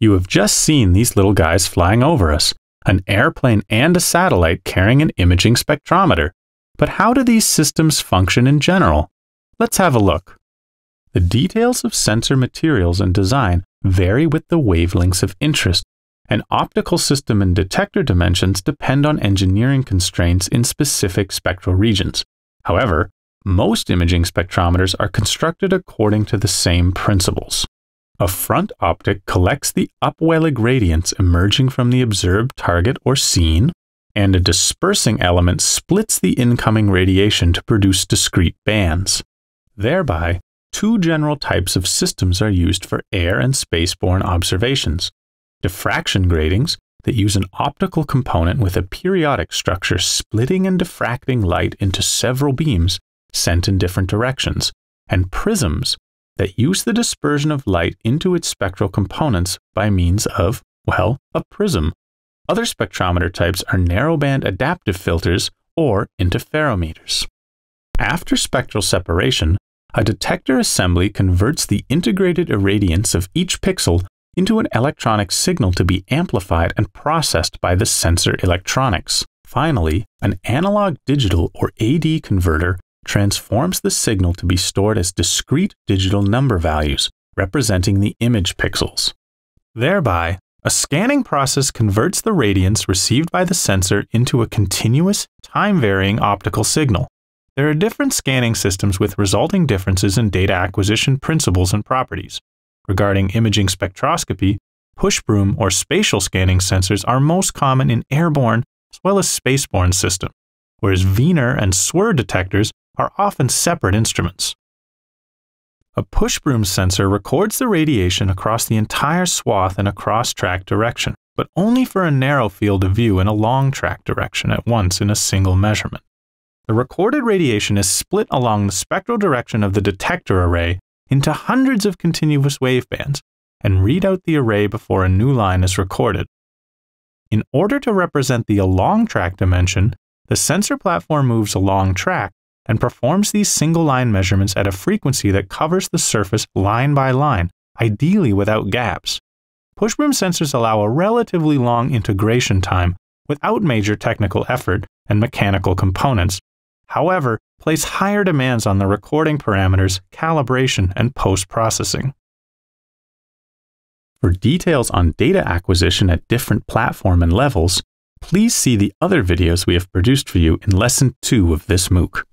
You have just seen these little guys flying over us, an airplane and a satellite carrying an imaging spectrometer. But how do these systems function in general? Let's have a look. The details of sensor materials and design vary with the wavelengths of interest, and optical system and detector dimensions depend on engineering constraints in specific spectral regions. However, most imaging spectrometers are constructed according to the same principles. A front optic collects the upwelling radiance emerging from the observed target or scene, and a dispersing element splits the incoming radiation to produce discrete bands. Thereby, two general types of systems are used for air and spaceborne observations diffraction gratings that use an optical component with a periodic structure splitting and diffracting light into several beams sent in different directions, and prisms that use the dispersion of light into its spectral components by means of, well, a prism. Other spectrometer types are narrowband adaptive filters or interferometers. After spectral separation, a detector assembly converts the integrated irradiance of each pixel into an electronic signal to be amplified and processed by the sensor electronics. Finally, an analog digital or AD converter transforms the signal to be stored as discrete digital number values, representing the image pixels. Thereby, a scanning process converts the radiance received by the sensor into a continuous, time varying optical signal. There are different scanning systems with resulting differences in data acquisition principles and properties. Regarding imaging spectroscopy, push broom or spatial scanning sensors are most common in airborne as well as spaceborne systems, whereas VNIR and SWIR detectors are often separate instruments. A push broom sensor records the radiation across the entire swath in a cross track direction, but only for a narrow field of view in a long track direction at once in a single measurement. The recorded radiation is split along the spectral direction of the detector array into hundreds of continuous wavebands and read out the array before a new line is recorded. In order to represent the along track dimension, the sensor platform moves along track and performs these single line measurements at a frequency that covers the surface line by line, ideally without gaps. Pushbroom sensors allow a relatively long integration time without major technical effort and mechanical components. However, place higher demands on the recording parameters, calibration, and post processing. For details on data acquisition at different platform and levels, please see the other videos we have produced for you in Lesson 2 of this MOOC.